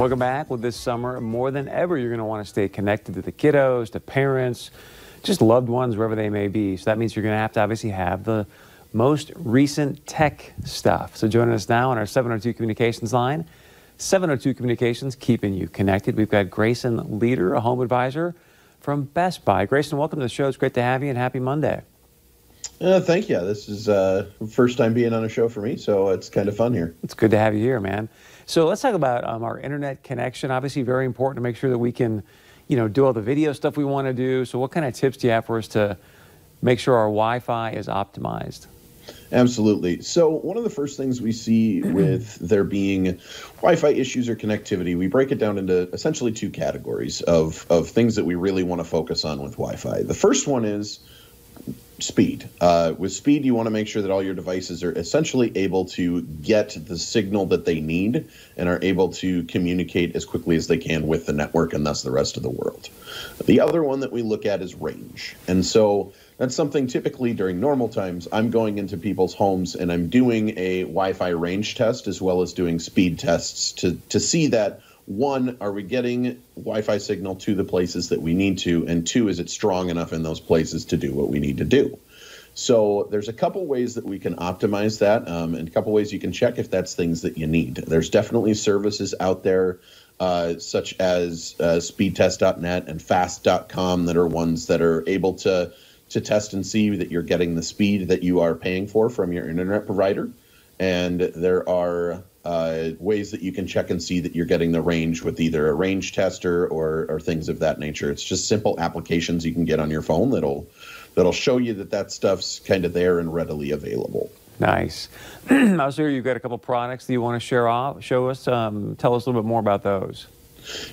Welcome back. With this summer, more than ever, you're going to want to stay connected to the kiddos, to parents, just loved ones, wherever they may be. So that means you're going to have to obviously have the most recent tech stuff. So joining us now on our 702 Communications line, 702 Communications, keeping you connected. We've got Grayson Leader, a home advisor from Best Buy. Grayson, welcome to the show. It's great to have you and happy Monday. Uh, thank you. This is uh, first time being on a show for me, so it's kind of fun here. It's good to have you here, man. So let's talk about um, our internet connection. Obviously, very important to make sure that we can, you know, do all the video stuff we want to do. So, what kind of tips do you have for us to make sure our Wi-Fi is optimized? Absolutely. So, one of the first things we see with there being Wi Fi issues or connectivity, we break it down into essentially two categories of, of things that we really want to focus on with Wi Fi. The first one is speed. Uh, with speed, you want to make sure that all your devices are essentially able to get the signal that they need and are able to communicate as quickly as they can with the network and thus the rest of the world. The other one that we look at is range. And so that's something typically during normal times I'm going into people's homes and I'm doing a Wi-Fi range test as well as doing speed tests to to see that one, are we getting Wi-Fi signal to the places that we need to, and two, is it strong enough in those places to do what we need to do? So there's a couple ways that we can optimize that, um, and a couple ways you can check if that's things that you need. There's definitely services out there. Uh, such as uh, speedtest.net and fast.com that are ones that are able to to test and see that you're getting the speed that you are paying for from your internet provider. And there are uh, ways that you can check and see that you're getting the range with either a range tester or, or things of that nature. It's just simple applications you can get on your phone that'll that'll show you that that stuff's kind of there and readily available. Nice. I was here. You've got a couple products that you want to share off, show us. Um, tell us a little bit more about those.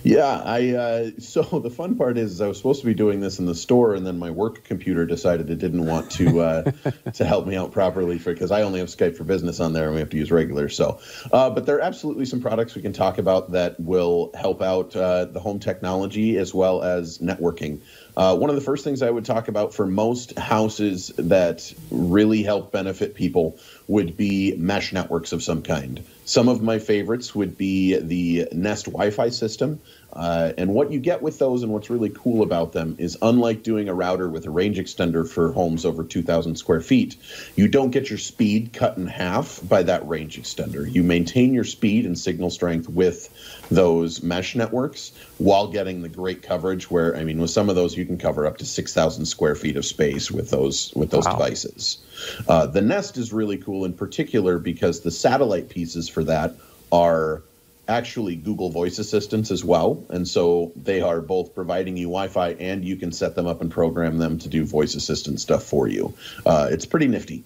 Yeah, I uh, so the fun part is I was supposed to be doing this in the store, and then my work computer decided it didn't want to uh, to help me out properly for because I only have Skype for Business on there, and we have to use regular. So, uh, but there are absolutely some products we can talk about that will help out uh, the home technology as well as networking. Uh, one of the first things I would talk about for most houses that really help benefit people would be mesh networks of some kind. Some of my favorites would be the Nest Wi Fi system. Uh, and what you get with those and what's really cool about them is unlike doing a router with a range extender for homes over 2,000 square feet, you don't get your speed cut in half by that range extender. You maintain your speed and signal strength with those mesh networks while getting the great coverage where I mean with some of those you can cover up to 6,000 square feet of space with those with those wow. devices. Uh, the Nest is really cool in particular because the satellite pieces for that are actually Google Voice Assistants as well. And so they are both providing you Wi Fi and you can set them up and program them to do voice assistant stuff for you. Uh, it's pretty nifty.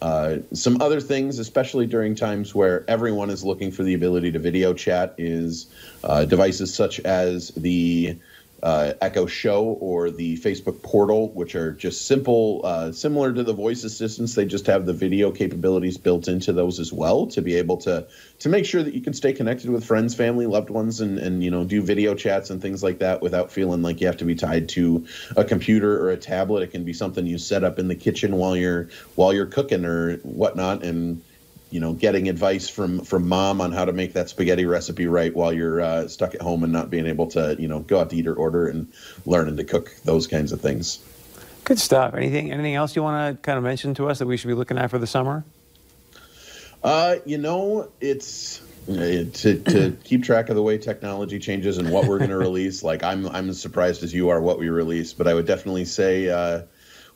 Uh, some other things, especially during times where everyone is looking for the ability to video chat, is uh, devices such as the uh, Echo Show or the Facebook Portal, which are just simple, uh, similar to the voice assistants. They just have the video capabilities built into those as well to be able to to make sure that you can stay connected with friends, family, loved ones, and and you know do video chats and things like that without feeling like you have to be tied to a computer or a tablet. It can be something you set up in the kitchen while you're while you're cooking or whatnot, and you know, getting advice from from mom on how to make that spaghetti recipe right while you're uh, stuck at home and not being able to, you know, go out to eat or order and learning to cook those kinds of things. Good stuff. Anything anything else you want to kind of mention to us that we should be looking at for the summer? Uh, you know, it's uh, to, to keep track of the way technology changes and what we're going to release. Like I'm I'm as surprised as you are what we release, but I would definitely say uh,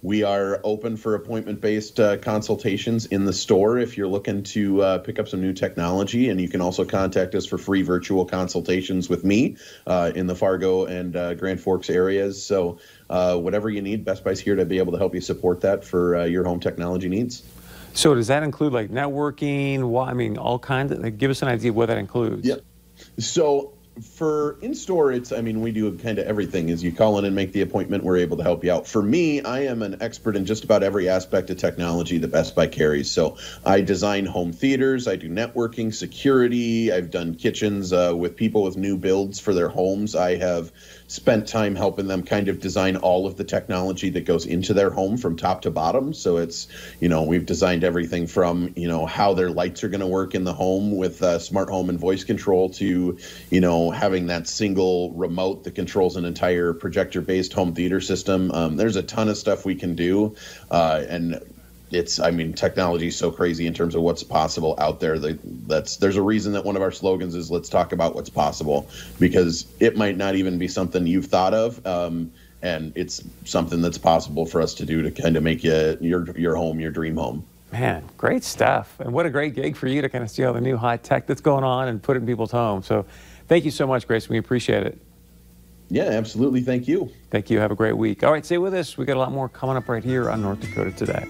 we are open for appointment based uh, consultations in the store if you're looking to uh, pick up some new technology. And you can also contact us for free virtual consultations with me uh, in the Fargo and uh, Grand Forks areas. So, uh, whatever you need, Best Buy's here to be able to help you support that for uh, your home technology needs. So, does that include like networking? I mean, all kinds of, like, give us an idea of what that includes. Yeah. So, for in store it's i mean we do kind of everything is you call in and make the appointment we're able to help you out. For me i am an expert in just about every aspect of technology that best buy carries. So i design home theaters i do networking security i've done kitchens uh, with people with new builds for their homes. I have spent time helping them kind of design all of the technology that goes into their home from top to bottom. So it's, you know, we've designed everything from, you know, how their lights are going to work in the home with uh, smart home and voice control to, you know, having that single remote that controls an entire projector based home theater system. Um, there's a ton of stuff we can do. Uh, and it's i mean technology is so crazy in terms of what's possible out there. That that's there's a reason that one of our slogans is let's talk about what's possible because it might not even be something you've thought of um, and it's something that's possible for us to do to kind of make you, your your home your dream home. Man great stuff. And what a great gig for you to kind of see all the new high tech that's going on and put it in people's homes so thank you so much grace we appreciate it. Yeah absolutely. Thank you. Thank you. Have a great week. All right stay with us. We got a lot more coming up right here on north dakota today